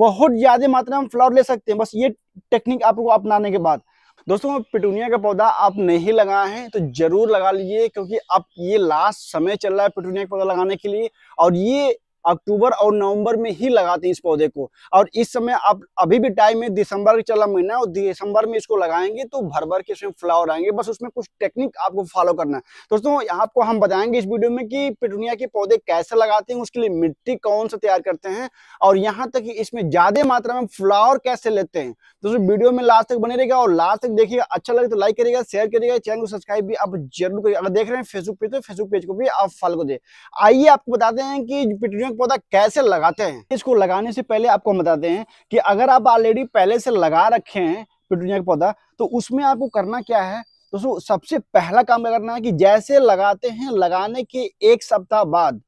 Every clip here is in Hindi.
बहुत ज़्यादा मात्रा में फ्लावर ले सकते हैं। बस ये टेक्निक आपको अपनाने के बाद। दोस्तों, पिटूनिया का पौधा आप नहीं लगाए हैं तो ज़रूर लगा लीजिए, क्योंकि अब ये लास्ट समय चल रहा है पिटूनिया का पौधा लगाने के लिए। और ये अक्टूबर और नवंबर में ही लगाते हैं इस पौधे को। और इस समय अब अभी भी टाइम है दिसंबर चला महीना और दिसंबर में इसको लगाएँगे तो भर भर के इसमें फ्लावर आएँगे। बस उसमें कुछ टेक्निक आपको फॉलो करना है। दोस्तों आपको हम बताएँगे इस वीडियो में कि पिटुनिया के पौधे कैसे लगाते हैं, उसके लिए मिट्टी कौन सा तैयार करते हैं और यहाँ तक इसमें ज़्यादा मात्रा में फ्लावर कैसे लेते हैं। दोस्तों वीडियो में लास्ट तक बने रहेगा और लास्ट तक देखिएगा। अच्छा लगे तो लाइक करिएगा शेयर करिएगा चैनल को सब्सक्राइब भी आप ज़रूर करिए अगर देख रहे हैं फेसबुक पेज तो फेसबुक पेज को भी आप फॉलो दे आइए आपको बताते हैं कि पिटुनिया का पौधा कैसे लगाते हैं? इसको लगाने से पहले आपको बताते हैं कि अगर आप ऑलरेडी पहले से लगा रखे हैं पिटूनिया का पौधा तो उसमें आपको करना क्या है? दोस्तों, सबसे पहला काम करना है कि जैसे लगाते हैं, लगाने के एक सप्ताह बाद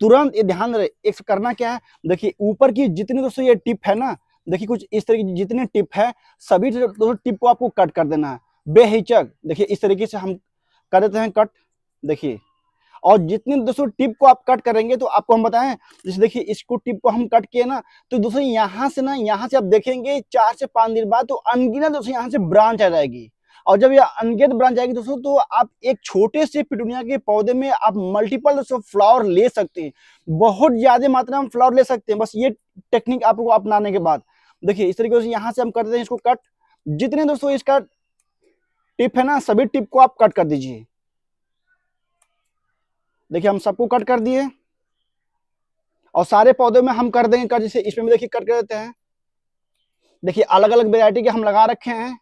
तुरंत ये ध्यान रहे, एक करना क्या है? देखिए, ऊपर की जितनी दोस्तों ये टिप है ना, देखिए कुछ इस तरीके की जितने टिप है, सभी दोस्तों टिप को आपको कट कर देना है। बेहिचक, देखिए, इस तरीके से हम कर देते हैं कट, देखिए। और जितने दोस्तों टिप को आप कट करेंगे तो आपको हम बताएँ, जैसे देखिए, इसको टिप को हम कट किए ना तो दोस्तों यहाँ से ना, यहाँ से आप देखेंगे, चार से पाँच दिन बाद तो अनगिनत दोस्तों यहाँ से ब्रांच आ जाएगी। और जब ये अनगिनत ब्रांच आएगी दोस्तों तो आप एक छोटे से पिटुनिया के पौधे में आप मल्टीपल दोस्तों फ्लावर ले सकते हैं। बहुत ज़्यादा मात्रा में फ्लावर ले सकते हैं। बस ये टेक्निक आपको अपनाने के बाद। देखिए, इस तरीके से यहाँ से हम करते हैं इसको कट जितने दोस्तों इसका टिप है ना, सभी टिप को आप कट कर दीजिए। देखिए, हम सबको कट कर दिए। और सारे पौधों में हम कर देंगे कट, जैसे इसमें देखिए कट कर देते हैं। देखिए अलग अलग वेरायटी के हम लगा रखे हैं।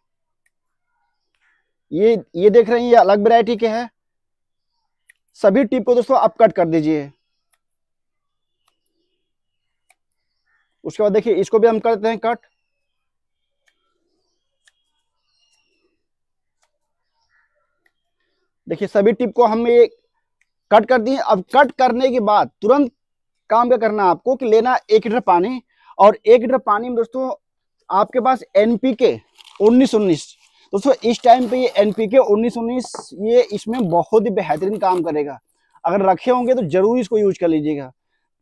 ये ये देख रहे हैं, ये अलग वेरायटी के हैं। सभी टिप को दोस्तों आप कट कर दीजिए। उसके बाद देखिए, इसको भी हम करते हैं कट। देखिए, सभी टिप को हम एक कट कर दिए। अब कट करने के बाद तुरंत काम क्या करना आपको कि लेना एक लीटर पानी। और एक लीटर पानी में दोस्तों, आपके पास एनपीके उन्नीस उन्नीस। दोस्तों, इस टाइम पे ये एनपीके उन्नीस उन्नीस, ये इसमें बहुत ही बेहतरीन काम करेगा। अगर रखे होंगे तो ज़रूर इसको यूज़ कर लीजिएगा।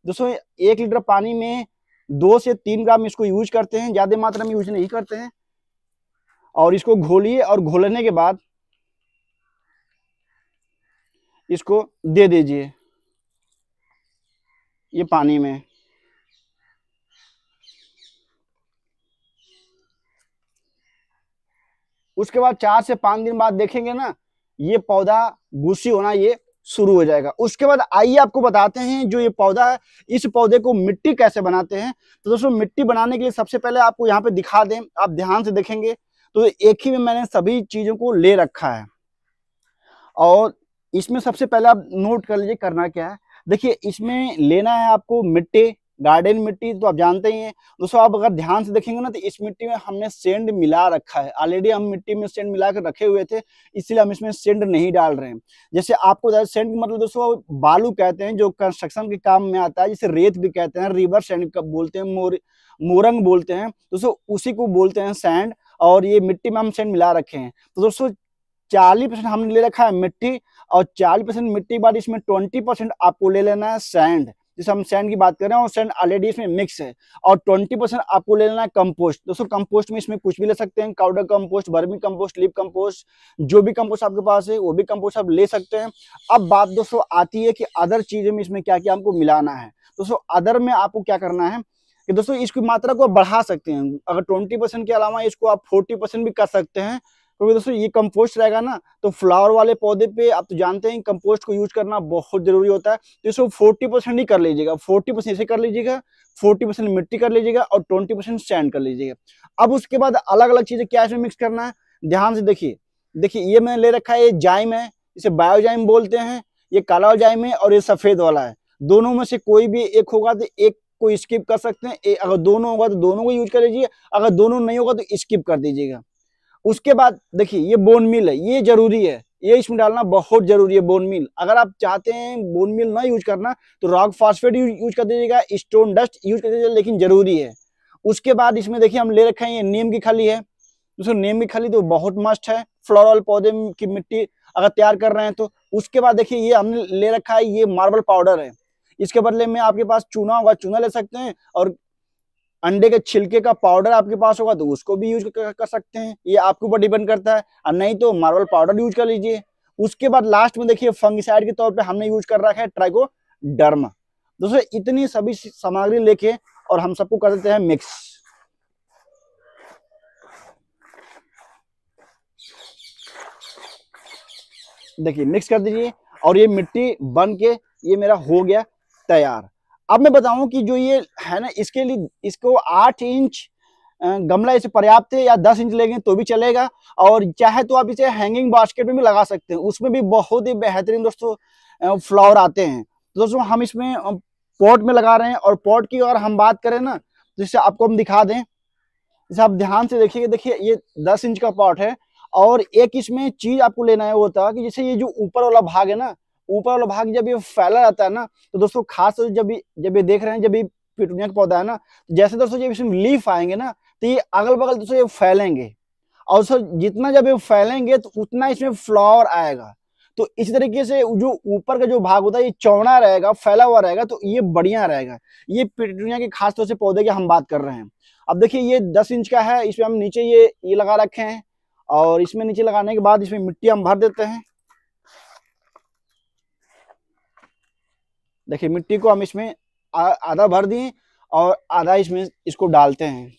दोस्तों, एक लीटर पानी में दो से तीन ग्राम इसको यूज़ करते हैं, ज़्यादा मात्रा में यूज़ नहीं करते हैं। और इसको घोलिए और घोलने के बाद इसको दे दीजिए। ये पानी में। उसके बाद चार से पाँच दिन बाद देखेंगे ना, ये पौधा गुस्सी होना ये शुरू हो जाएगा। उसके बाद आइए आपको बताते हैं जो ये पौधा है, इस पौधे को मिट्टी कैसे बनाते हैं। तो दोस्तों, मिट्टी बनाने के लिए सबसे पहले आपको यहाँ पे दिखा दें, आप ध्यान से देखेंगे। तो एक ही में मैंने सभी चीज़ों को ले रखा है। और इसमें सबसे पहले आप नोट कर लीजिए करना क्या है। देखिए, इसमें लेना है आपको मिट्टी गार्डन मिट्टी तो आप जानते ही हैं। दोस्तों, आप अगर ध्यान से देखेंगे ना तो इस मिट्टी में हमने सेंड मिला रखा है। ऑलरेडी हम मिट्टी में सेंड मिला कर रखे हुए थे, इसलिए हम इसमें सेंड नहीं डाल रहे हैं। जैसे आपको सेंड मतलब दोस्तों, बालू कहते हैं, जो कंस्ट्रक्शन के काम में आता है, जैसे रेत भी कहते हैं रिवर सैंड बोलते हैं, मोर, मोरंग बोलते हैं। दोस्तों, उसी को बोलते हैं सैंड और ये मिट्टी में हम सेंड मिला रखे हैं। तो दोस्तों, चालीस परसेंट हमने ले रखा है मिट्टी और चालीस परसेंट मिट्टी बाद इसमें ट्वेंटी परसेंट आपको ले लेना है सैंड। जैसे हम सैंड की बात कर रहे हैं, और सैंड ऑलरेडी इसमें मिक्स है, और ट्वेंटी परसेंट आपको ले लेना है कंपोस्ट दोस्तों कंपोस्ट में इसमें कुछ भी ले सकते हैं काउडर compost vermi compost leaf compost जो भी कंपोस्ट आपके पास है, वो भी कंपोस्ट आप ले सकते हैं। अब बात दोस्तों आती है कि अदर चीज़ों में इसमें क्या क्या हमको मिलाना है। दोस्तों अदर में आपको क्या करना है कि दोस्तों, इसकी मात्रा को बढ़ा सकते हैं। अगर ट्वेंटी परसेंट के अलावा इसको आप फोर्टी परसेंट भी कर सकते हैं क्योंकि दोस्तों, ये कंपोस्ट रहेगा ना तो फ्लावर वाले पौधे पे आप तो जानते हैं कंपोस्ट को यूज़ करना बहुत ज़रूरी होता है। तो इसको फोर्टी परसेंट ही कर लीजिएगा। फोर्टी परसेंट इसे कर लीजिएगा फोर्टी परसेंट मिट्टी कर लीजिएगा और ट्वेंटी परसेंट सैंड कर लीजिएगा। अब उसके बाद अलग अलग चीज़ें क्या इसमें मिक्स करना है? ध्यान से देखिए। देखिए, ये मैंने ले रखा है, ये जाइम है, इसे बायोजाइम बोलते हैं, ये काला जाइम है और ये सफ़ेद वाला है। दोनों में से कोई भी एक होगा तो एक को स्किप कर सकते हैं। अगर दोनों होगा तो दोनों को यूज़ कर लीजिए, अगर दोनों नहीं होगा तो स्किप कर दीजिएगा। उसके बाद देखिए, ये बोन मिल है, ये ज़रूरी है। ये इसमें डालना बहुत ज़रूरी है बोन मिल अगर आप चाहते हैं बोन मिल ना यूज़ करना तो रॉक फास्फेट यूज़ कर दीजिएगा स्टोन डस्ट यूज़ कर दीजिएगा, लेकिन ज़रूरी है। उसके बाद इसमें देखिए, हम ले रखे हैं ये नीम की खली है। दोस्तों नीम की खली तो बहुत मस्त है। फ्लोरल पौधे की मिट्टी अगर तैयार कर रहे हैं तो उसके बाद देखिए, ये हमने ले रखा है, ये मार्बल पाउडर है। इसके बदले में आपके पास चूना होगा, चूना ले सकते हैं और अंडे के छिलके का पाउडर आपके पास होगा तो उसको भी यूज़ कर सकते हैं। ये आपके ऊपर डिपेंड करता है। और नहीं तो मार्बल पाउडर यूज़ कर लीजिए। उसके बाद लास्ट में देखिए फंगिसाइड के तौर पे हमने यूज़ कर रखा है ट्राइको डर्मा दोस्तों, इतनी सभी सामग्री लेके और हम सबको कर देते हैं मिक्स देखिए मिक्स कर दीजिए और ये मिट्टी बन के ये मेरा हो गया तैयार। अब मैं बताऊँ कि जो ये है ना, इसके लिए, इसको आठ इंच गमला इसे पर्याप्त है या दस इंच लेंगे तो भी चलेगा। और चाहे तो आप इसे हैंगिंग बास्केट में भी लगा सकते हैं। उसमें भी बहुत ही बेहतरीन दोस्तों फ्लावर आते हैं। तो दोस्तों, हम इसमें पॉट में लगा रहे हैं और पॉट की अगर हम बात करें ना तो इसे आपको हम दिखा दें। जैसे आप ध्यान से देखिए देखिए, ये दस इंच का पॉट है। और एक इसमें चीज़ आपको लेना है, वो होता कि जैसे ये जो ऊपर वाला भाग है ना ऊपर वाला भाग जब ये फैला रहता है ना तो दोस्तों खास तो जब जब ये देख रहे हैं, जब ये पिटूनिया का पौधा है ना तो जैसे दोस्तों जब इसमें लीफ आएँगे ना तो ये अगल बगल दोस्तों ये फैलेंगे। और सर जितना जब ये फैलेंगे तो उतना इसमें फ्लावर आएगा। तो इसी तरीके से जो ऊपर का जो भाग होता है, ये चौड़ा रहेगा, फैला हुआ रहेगा तो ये बढ़िया रहेगा। ये पिटूनिया के खास तौर से पौधे की हम बात कर रहे हैं। अब देखिए ये दस इंच का है, इसमें हम नीचे ये ये लगा रखे हैं। और इसमें नीचे लगाने के बाद इसमें मिट्टी हम भर देते हैं। देखिए, मिट्टी को हम इसमें आधा भर दिए और आधा इसमें इसको डालते हैं।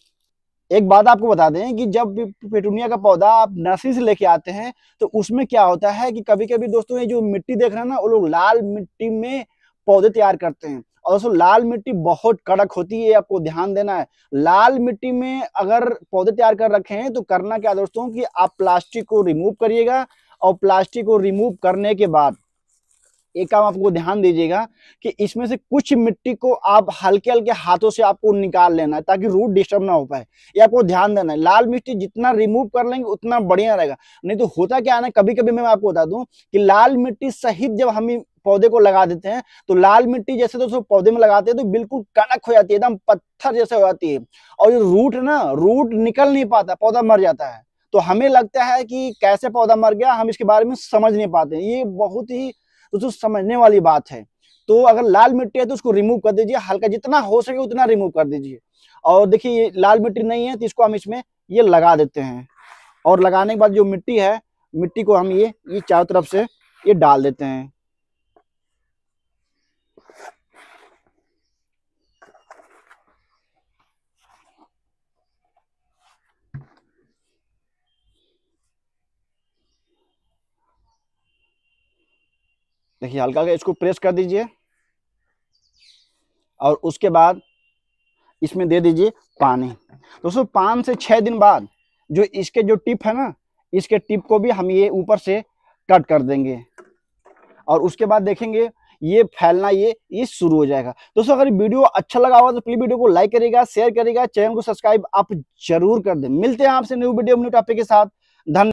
एक बात आपको बता दें कि जब पेटूनिया का पौधा आप नर्सरी से लेके आते हैं तो उसमें क्या होता है कि कभी कभी दोस्तों ये जो मिट्टी देख रहे हैं ना, वो लोग लाल मिट्टी में पौधे तैयार करते हैं। और दोस्तों, लाल मिट्टी बहुत कड़क होती है आपको ध्यान देना है। लाल मिट्टी में अगर पौधे तैयार कर रखे हैं तो करना क्या दोस्तों कि आप प्लास्टिक को रिमूव करिएगा और प्लास्टिक को रिमूव करने के बाद एक काम आपको ध्यान दीजिएगा कि इसमें से कुछ मिट्टी को आप हल्के हल्के हाथों से आपको निकाल लेना है ताकि रूट डिस्टर्ब ना हो पाए। ये आपको ध्यान देना है। लाल मिट्टी जितना रिमूव कर लेंगे, उतना बढ़िया रहेगा। नहीं तो होता क्या ना कभी कभी मैं आपको बता दूँ कि लाल मिट्टी सहित जब हम पौधे को लगा देते हैं तो लाल मिट्टी जैसे दोस्तों पौधे में लगाते हैं तो बिल्कुल कनक हो जाती है, एकदम पत्थर जैसे हो जाती है। और ये रूट ना रूट निकल नहीं पाता, पौधा मर जाता है। तो हमें लगता है कि कैसे पौधा मर गया, हम इसके बारे में समझ नहीं पाते ये बहुत ही तो समझने वाली बात है तो अगर लाल मिट्टी है तो उसको रिमूव कर दीजिए, हल्का जितना हो सके उतना रिमूव कर दीजिए। और देखिए, ये लाल मिट्टी नहीं है तो इसको हम इसमें ये लगा देते हैं। और लगाने के बाद जो मिट्टी है, मिट्टी को हम ये ये चारों तरफ़ से ये डाल देते हैं। देखिए, हल्का इसको प्रेस कर दीजिए। और उसके बाद इसमें दे दीजिए पानी। दोस्तों, पाँच से छह दिन बाद जो इसके जो टिप है ना, इसके टिप को भी हम ये ऊपर से कट कर देंगे। और उसके बाद देखेंगे, ये फैलना, ये ये शुरू हो जाएगा। दोस्तों, अगर वीडियो अच्छा लगा हुआ तो प्लीज़ वीडियो को लाइक करेगा शेयर करेगा चैनल को सब्सक्राइब आप ज़रूर कर दें। मिलते हैं आपसे न्यू वीडियो न्यू टॉपिक के साथ। धन्यवाद